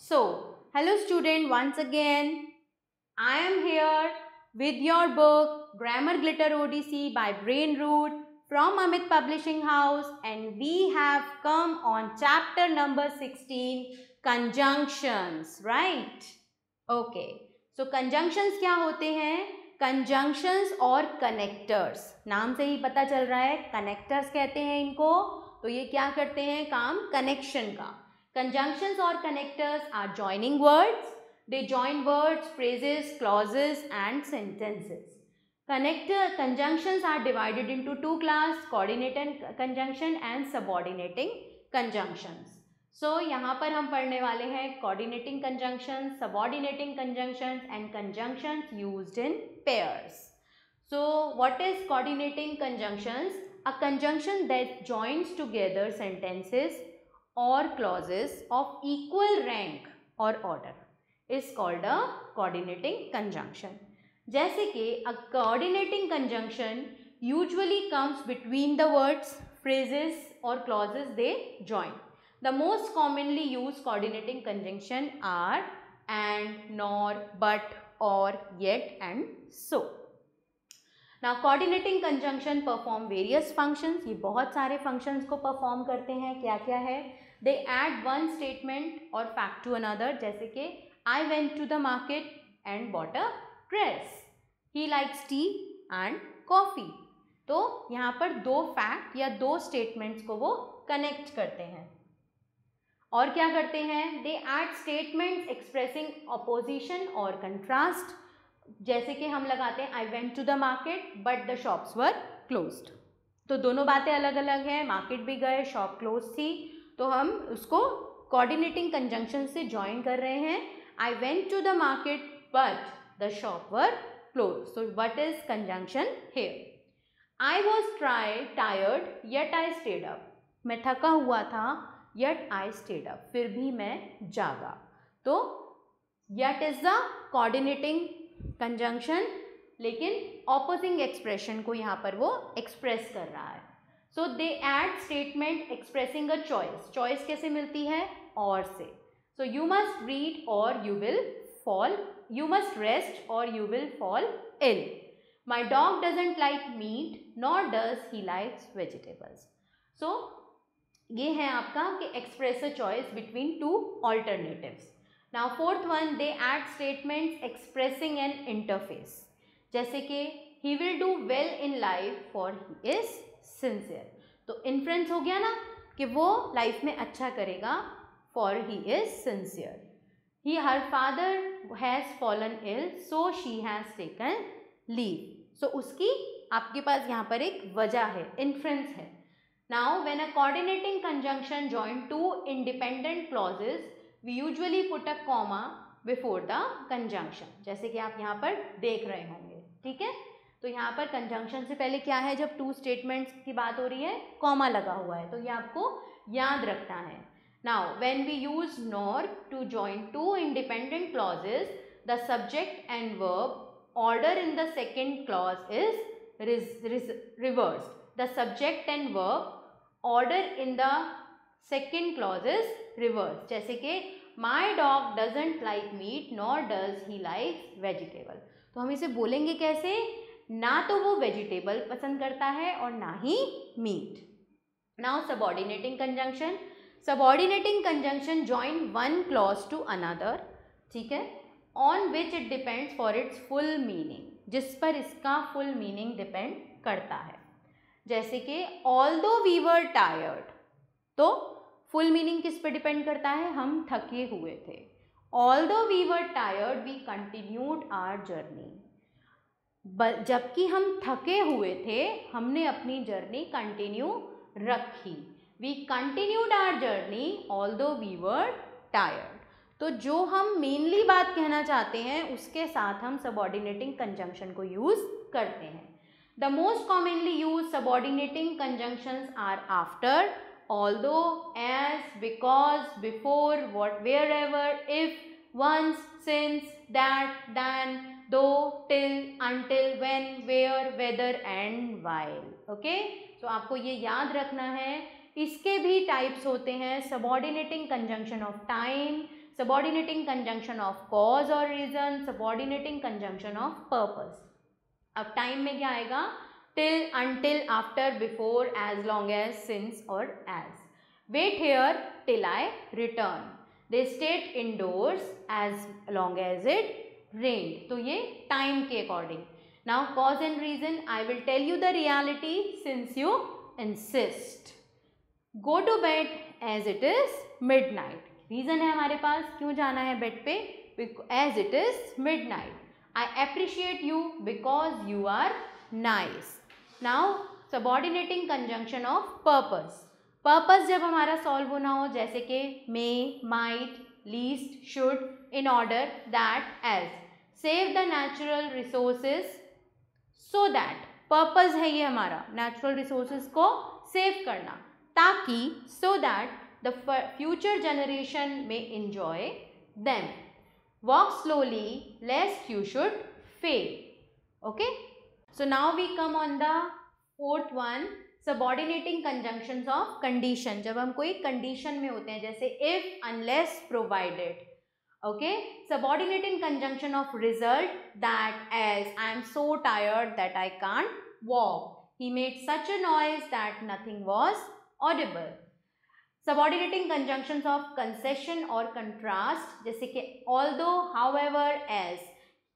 So, hello student once again. I am here with your book Grammar Glitter ODC by Brain Root from Amit Publishing House and we have come on chapter number 16 conjunctions right okay so conjunctions क्या होते हैं conjunctions और connectors नाम से ही पता चल रहा है connectors कहते हैं इनको तो ये क्या करते हैं काम connection का conjunctions or connectors are joining words they join words phrases clauses and sentences connector conjunctions are divided into two class coordinating conjunction and subordinating conjunctions so so, यहाँ पर हम पढ़ने वाले हैं coordinating conjunction subordinating conjunctions and conjunctions used in pairs so what is coordinating conjunctions a conjunction that joins together sentences or clauses of equal rank or order is called a coordinating conjunction. जैसे कि a coordinating conjunction usually comes between the words, phrases or clauses they join. The most commonly used coordinating conjunction are and, nor, but, or, yet and so. ना coordinating conjunction perform various functions ये बहुत सारे functions को perform करते हैं क्या क्या है They एड वन स्टेटमेंट और फैक्ट टू another, जैसे कि I went to the market and bought a dress. He likes tea and coffee तो यहाँ पर दो फैक्ट या दो स्टेटमेंट्स को वो कनेक्ट करते हैं। और क्या करते हैं? They add statement expressing opposition और कंट्रास्ट जैसे कि हम लगाते हैं I went to the market but the shops were closed तो दोनों बातें अलग अलग हैं। मार्केट भी गए शॉप क्लोज थी। तो हम उसको कोऑर्डिनेटिंग कंजंक्शन से ज्वाइन कर रहे हैं। I went to the market but the shop were close so what is conjunction here I was try tired yet I stayed up मैं थका हुआ था यट आई स्टेड अप फिर भी मैं जागा। तो yet is the coordinating conjunction लेकिन ऑपोजिंग एक्सप्रेशन को यहाँ पर वो एक्सप्रेस कर रहा है। So they add statement expressing a choice choice कैसे मिलती है? और से। सो यू मस्ट रीड और you will fall you must rest और you will fall ill my dog doesn't like meat nor does he likes vegetables so ये है आपका कि express a choice between two alternatives now fourth one they add statements expressing an inference जैसे कि he will do well in life for he is sincere तो inference हो गया ना कि वो लाइफ में अच्छा करेगा for he is sincere he her father has fallen ill so she has taken leave so उसकी आपके पास यहाँ पर एक वजह है इन्फ्रेंस है. Now when a coordinating conjunction join two independent clauses, we usually put a comma before the conjunction जैसे कि आप यहाँ पर देख रहे होंगे ठीक है? तो यहाँ पर कंजंक्शन से पहले क्या है? जब टू स्टेटमेंट्स की बात हो रही है कॉमा लगा हुआ है। तो ये आपको याद रखना है। Now when we use nor to join two independent clauses the subject and verb order in the second clause is reverse the subject and verb order in the second clause is reverse जैसे कि my dog doesn't like meat nor does he like vegetable तो हम इसे बोलेंगे कैसे? ना तो वो वेजिटेबल पसंद करता है और ना ही meat now subordinating conjunction subordinating conjunction join one clause to another ठीक है? On which it depends for its full meaning जिस पर इसका फुल मीनिंग डिपेंड करता है. जैसे कि although we were tired तो फुल मीनिंग किस पर डिपेंड करता है? हम थके हुए थे. Although we were tired we continued our journey जबकि हम थके हुए थे, हमने अपनी जर्नी कंटिन्यू रखी। We continued our journey although we were tired तो जो हम मेनली बात कहना चाहते हैं, उसके साथ हम सबॉर्डिनेटिंग कंजंक्शन को यूज़ करते हैं। The most commonly used subordinating conjunctions are after although as because before what wherever if once since that than though till until when where whether and while okay तो आपको ये याद रखना है। इसके भी टाइप्स होते हैं। Subordinating conjunction of time subordinating conjunction of cause और reason subordinating conjunction of purpose अब टाइम में क्या आएगा? Till until after before as long as since और as wait here till I return they stayed indoors as long as it rained तो ये time के according now cause and reason I will tell you the reality since you insist go to bed as it is midnight reason है हमारे पास क्यों जाना है bed पे as it is midnight I appreciate you because you are nice now subordinating conjunction of purpose purpose जब हमारा solve होना हो जैसे कि may might least should in order that as save the natural resources so that purpose है ये हमारा natural resources को सेव करना ताकि सो so that the future generation may enjoy them. Walk slowly lest you should fail. Okay. So now we come on the fourth one Subordinating conjunction of condition जब हम कोई condition में होते हैं, जैसे if unless provided okay subordinating conjunction of result that as I am so tired that I can't walk he made such a noise that nothing was audible subordinating conjunction of concession और contrast जैसे कि although however as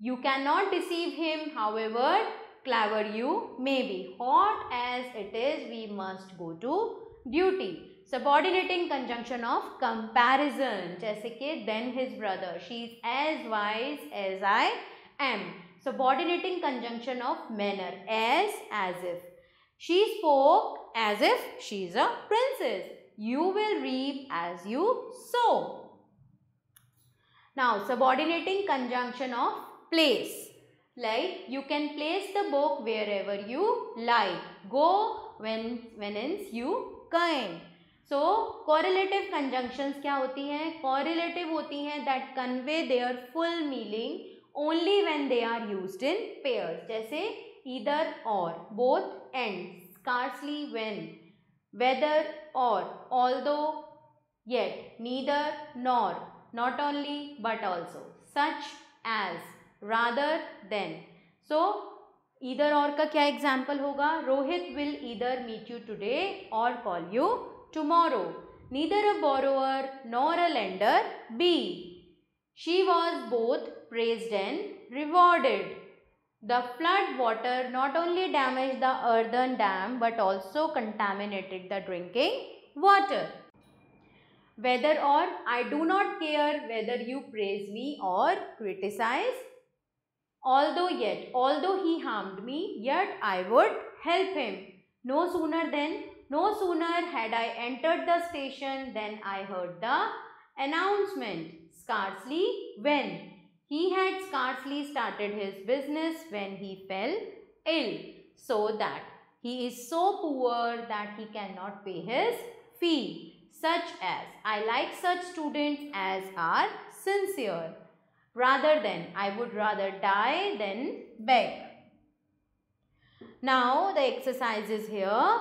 you can not receive him however deceive him how ever clever you may be hot as it is we must go to duty subordinating conjunction of comparison जैसे कि then his brother she is age wise as I M subordinating conjunction of manner as as if she spoke as if she is a princess you will reap as you sow. Now, subordinating conjunction of place. like, you can place the book wherever you like. Go when when's you kind. So correlative conjunctions क्या होती हैं? Correlative होती हैं that convey their full meaning only when they are used in pairs जैसे either और both and scarcely when whether और although yet neither nor not only but also such as rather than. So, either or का क्या example होगा Rohit will either meet you today or call you tomorrow. Neither a borrower nor a lender be. She was both praised and rewarded. The flood water not only damaged the earthen dam but also contaminated the drinking water. Whether or I do not care whether you praise me or criticize. Although yet, although he harmed me, yet I would help him. No sooner than, no sooner had I entered the station than I heard the announcement. Scarcely when he had scarcely started his business when he fell ill, so that he is so poor that he cannot pay his fee, such as I like such students as are sincere. Rather than, I would rather die than beg. Now the exercise is here.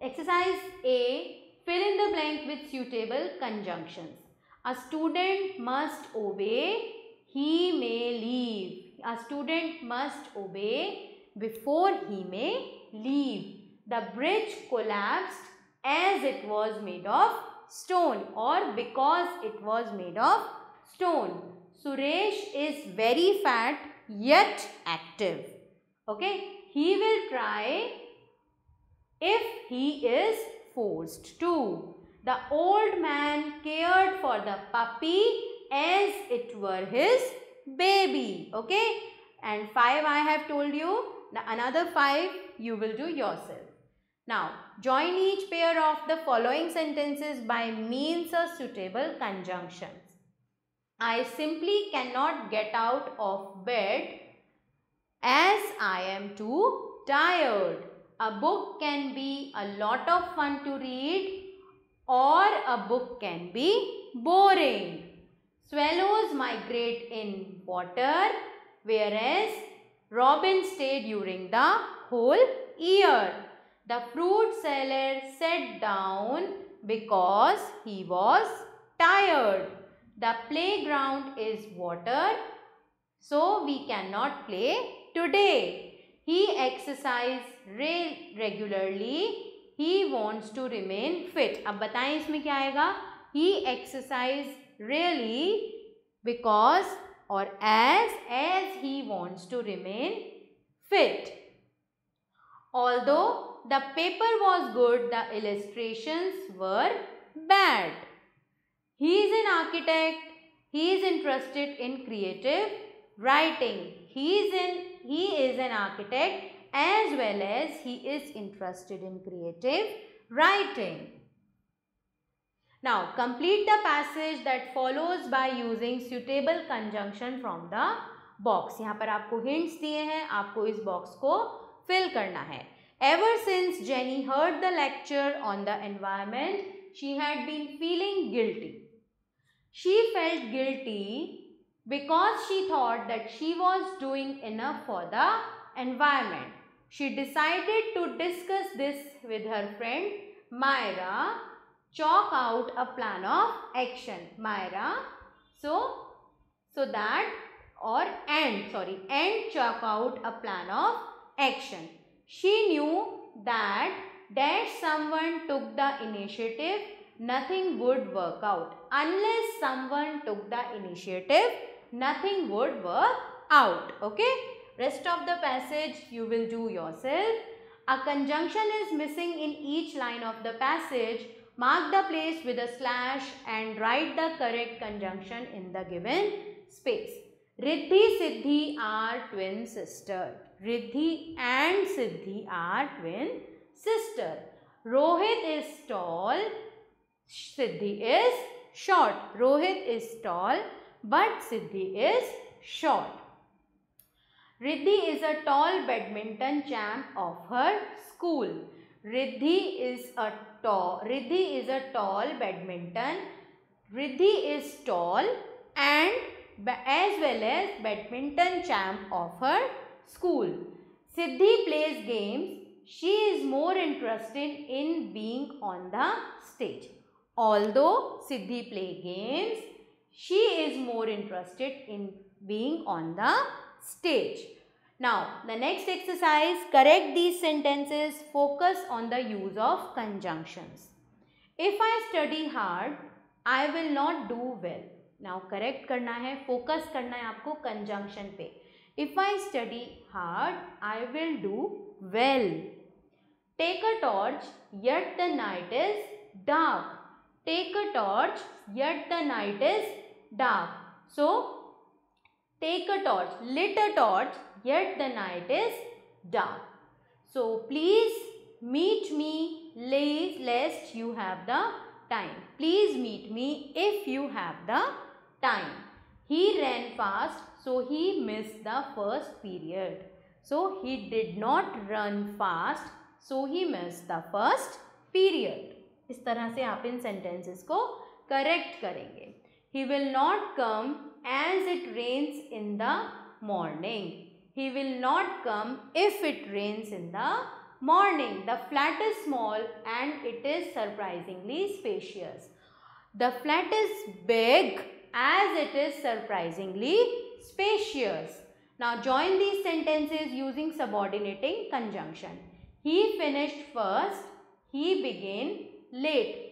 Exercise A, fill in the blank with suitable conjunctions. A student must obey he may leave. A student must obey before he may leave. The bridge collapsed as it was made of stone or because it was made of stone. Suresh is very fat yet active. Okay. He will try if he is forced to. The old man cared for the puppy as it were his baby. Okay. And 5 I have told you. Now another 5 you will do yourself. Now join each pair of the following sentences by means of suitable conjunctions. I simply cannot get out of bed as I am too tired. A book can be a lot of fun to read or a book can be boring. Swallows migrate in water whereas robin stayed during the whole year. The fruit seller sat down because he was tired. The playground is water. So we cannot play today. He exercise re regularly. He wants to remain fit. अब बताएं इसमें क्या आएगा He exercise really because or as as he wants to remain fit. Although the paper was good, the illustrations were bad. He is an architect. He is interested in creative writing. He is in he is an architect as well as he is interested in creative writing. Now complete the passage that follows by using suitable conjunction from the box. यहाँ पर आपको hints दिए हैं आपको इस box को fill करना है Ever since Jenny heard the lecture on the environment, she had been feeling guilty. She felt guilty because she thought that she was doing enough for the environment. She decided to discuss this with her friend Myra, chalk out a plan of action. Myra, so, so that or and, sorry, and chalk out a plan of action. She knew that that someone took the initiative, nothing would work out. Unless someone took the initiative, nothing would work out. Okay. Rest of the passage you will do yourself. A conjunction is missing in each line of the passage. Mark the place with a slash and write the correct conjunction in the given space. Riddhi Siddhi are twin sisters. Riddhi and Siddhi are twin sister. Rohit is tall, Siddhi is short. Rohit is tall but Siddhi is short. Riddhi is a tall badminton champ of her school. Riddhi is a tall Riddhi is a tall badminton. Riddhi is tall and as well as badminton champ of her school. Siddhi plays games. She is more interested in being on the stage. Although Siddhi play games, she is more interested in being on the stage. Now, the next exercise, correct these sentences, focus on the use of conjunctions. If I study hard, I will not do well. Now, correct करना है, focus करना है आपको conjunction पे. If I study hard, I will do well. Take a torch, yet the night is dark. Take a torch, yet the night is dark. So, take a torch, lit a torch, yet the night is dark. So, please meet me late lest you have the time. Please meet me if you have the time. He ran fast so he missed the first period. So he did not run fast. So he missed the first period. इस तरह से आप इन sentences को correct करेंगे। He will not come as it rains in the morning he will not come if it rains in the morning the flat is small and it is surprisingly spacious the flat is big as it is surprisingly spacious now join these sentences using subordinating conjunction he finished first he began late.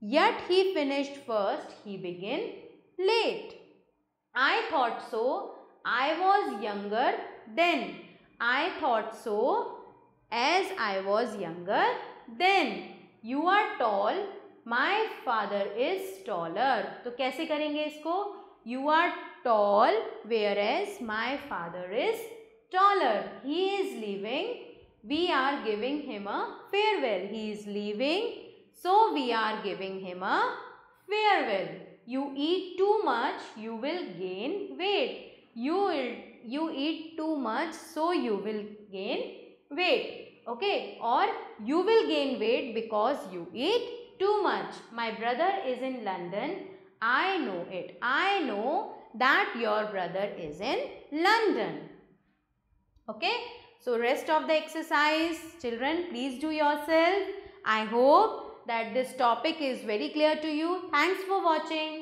Yet he finished first, he began late. I thought so, I was younger then. I thought so as I was younger then. You are tall, my father is taller. तो कैसे करेंगे इसको? You are tall whereas my father is taller. He is leaving. We are giving him a farewell. He is leaving. So we are giving him a farewell. You eat too much, you will gain weight. You you eat too much, so you will gain weight. Okay. Or you will gain weight because you eat too much. My brother is in London. I know it. I know that your brother is in London. Okay. So, rest of the exercise children please do yourself. I hope that this topic is very clear to you. Thanks for watching.